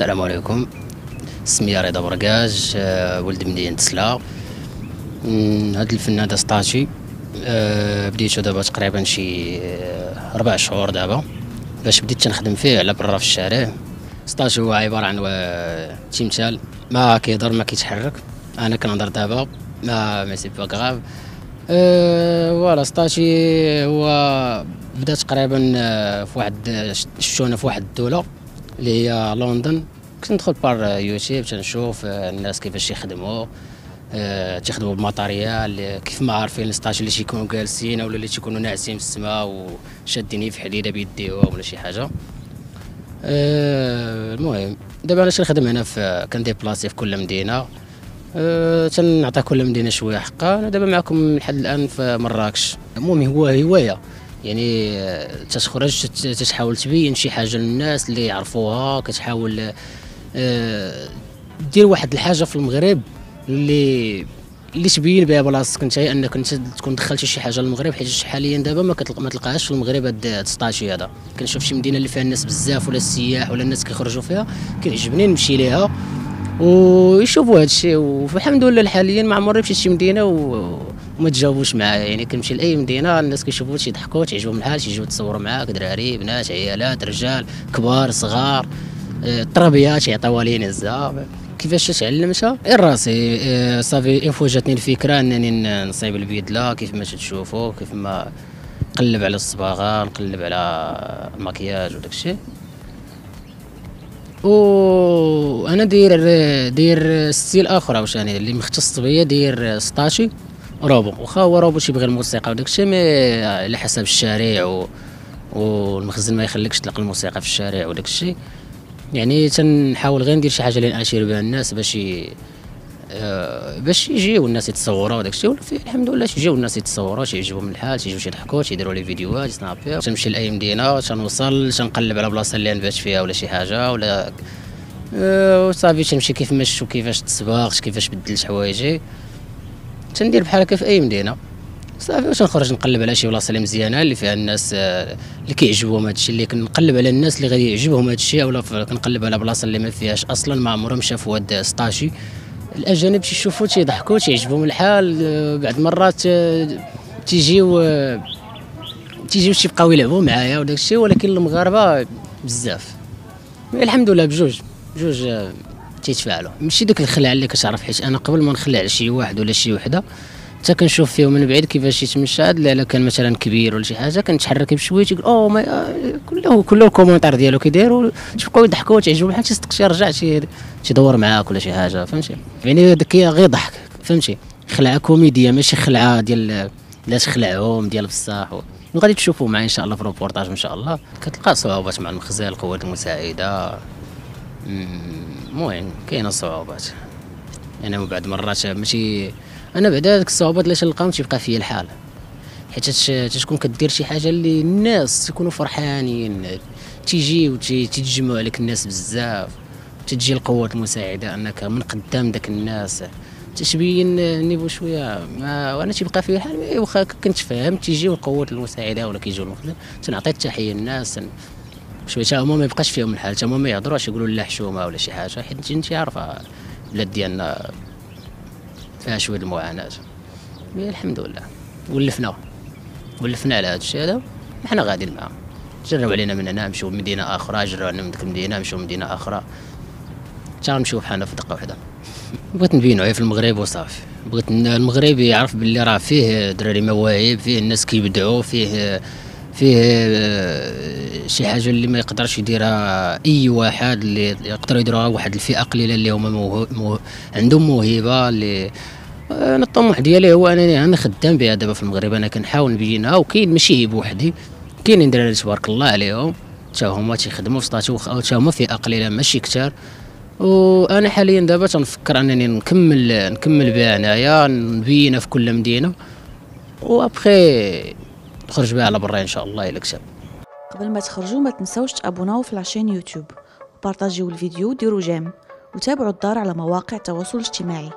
السلام عليكم. اسمي رضا برقاج آه، ولد مدينة سلا. هاد الفن هذا statue آه، بديتو دابا تقريبا شي آه، ربع شهور دابا. باش بديت تنخدم فيه على برا في الشارع. statue هو عبارة عن تيمثال ما كيهضر ما كيتحرك. أنا كنهضر دابا. ما mais c'est pas grave voilà statue هو بدا تقريبا في واحد الشونه في واحد الدولة اللي هي لندن. كنت ندخل par YouTube تنشوف آه، الناس كيفاش يخدموا آه، تيخدموا بال matériel كيف ما عارفين ال statues اللي تيكونوا جالسين ولا اللي تيكونوا ناعسين في السماء وشادين في حديدة بيديهم ولا شي حاجة. آه، المهم دابا أنا كنخدم هنا في كنديبلاسي في كل مدينة. أه تنعطي كل مدينة شوية حقها. أنا دابا معكم لحد الآن في مراكش. المهم هو هواية. يعني آه، تتخرج تت- تتحاول تبين شي حاجة للناس اللي يعرفوها كتحاول أه دير واحد الحاجة في المغرب اللي اللي تبين بها بلاصتك انت انك انت تكون دخلتي شي حاجة للمغرب حيت حاليا دابا ما تلقاهاش في المغرب هاد السطاشي هذا. كنشوف شي مدينة اللي فيها الناس بزاف ولا السياح ولا الناس كيخرجوا فيها كيعجبني نمشي ليها ويشوفوا هذا الشيء والحمد لله حاليا ما عمري مشيت شي مدينة و... وما تجاوبوش معايا. يعني كنمشي لأي مدينة الناس كيشوفوا تيضحكوا تعجبهم الحال تيجيو تصوروا معاك دراري بنات عيالات رجال كبار صغار آه، التربيات يعطيوها لي نزا كيفاش تعلمتها غير راسي آه، صافي une fois جاتني الفكرة أنني ن- نصايب البدلة كيف ما تشوفوا كيف ما نقلب على الصباغة نقلب على المكياج وداك الشيء. وأنا داير داير style آخر واش يعني اللي مختص بيا داير statue robot واخا هو روبو تيبغي الموسيقى وداك الشيء mais على حسب الشارع و والمخزن ما يخليكش تطلق الموسيقى في الشارع وداك الشيء. يعني تنحاول غير ندير شي حاجة اللي ناشر بها الناس باش ي... آه، باش يجيو الناس يتصوروا وداك الشيء. الحمد لله تيجيو الناس يتصوروا تيعجبهم الحال تيجيو يضحكوا تيديروا لي فيديوهات سنابير. تنمشي لأي مدينة تنوصل تنقلب على بلاصة اللي نبات فيها ولا شي حاجة ولا آه، وصافي تنمشي كيف ما شفتو كيفاش تصبغت كيفاش بدلت حوايجي تندير بحال هكا في أي مدينة. صافي واش نخرج نقلب على شي بلاصة اللي مزيانة اللي فيها الناس آه، اللي كيعجبهم هذا الشيء اللي كنقلب على الناس اللي غادي يعجبهم هذا الشيء اولا ف- كنقلب على بلاصة اللي ما فيهاش أصلا ما عمرهم شافوا هاد سطاشي الأجانب تيشوفوا تيضحكوا تيعجبهم الحال آه، بعد مرات آه، تيجيو تيجيو تيبقاو يلعبوا معايا وداك الشيء ولكن المغاربة بزاف. الحمد لله بجوج بجوج تيتفاعلوا ماشي داك الخلع اللي كتعرف حيت أنا قبل ما نخلع لشي واحد ولا شي وحدة حتى كنشوف فيه من بعيد كيفاش يتمشى هاد لا كان مثلا كبير ولا شي حاجة كنتحرك بشوية تيقول أو ما كله كله ال commentaire ديالو كيديروا تيبقاو يضحكوا وتعجبهم بحال تيصدق شي رجع شي تيدور معاك ولا شي حاجة فهمتي؟ يعني داك غير ضحك فهمتي؟ خلعة كوميدية ماشي خلعة ديال لا تخلعهم ديال بصح و- وغادي تشوفوا معايا إن شاء الله في الروبورتاج إن شاء الله. كتلقى صعوبات مع المخزن القوات المساعدة. مم، المهم كاينة صعوبات أنا بعد مرات ماشي أنا بعد هذيك الصعوبات اللي تلقاهم تيبقى فيا الحال؟ حيت تش- تكون كدير شي حاجة اللي الناس تكونوا فرحانين. تيجيو تي- تيتجمعوا عليك الناس بزاف. تجي القوات المساعدة أنك من قدام داك الناس. تتبين ال niveau شوية. ما وأنا تيبقى فيا الحال إيه واخا كنت فاهم. تيجيو القوات المساعدة ولا كيجيو المخدم تنعطي التحية للناس شوية تا هما ما يبقاش فيهم الحال تا هما ما يهضروش يقولوا لا حشومة ولا شي حاجة حيت انت عارفة البلاد ديالنا فيها شوية المعاناة. مي الحمد لله. ولفنا ولفنا على هذا الشيء هذا حنا غاديين معاه جربوا علينا من هنا نمشيو مدينه أخرى جربوا علينا من ديك المدينة نمشيو مدينه أخرى حتى نمشيو بحالنا في دقة واحدة بغيت نبينو غير في المغرب وصافي. بغيت المغرب يعرف باللي راه فيه دراري مواهب فيه الناس كيبدعوا فيه فيه آه، شي حاجة اللي ما يقدرش يديرها أي واحد اللي يقدر يديرها واحد الفئة قليلة اللي هما موهو مو عندهم موهبة اللي أنا الطموح ديالي هو أنني أنا خدام بها دابا في المغرب. أنا كنحاول نبينها وكاين ماشي بوحدي كاينين دراري تبارك الله عليهم. حتى هما تيخدموا في سطاتو حتى هما فئة قليلة ماشي كثار وأنا حاليا دابا تنفكر أنني نكمل نكمل بها هنايا نبينها في كل مدينة. وأبخي نخرج بها على برا إن شاء الله إلى كتاب قبل ما تخرجوا ما تنسوش تابوناو في العشان يوتيوب. وبارطاجيو الفيديو وديروا جيم. وتابعوا الدار على مواقع التواصل الاجتماعي.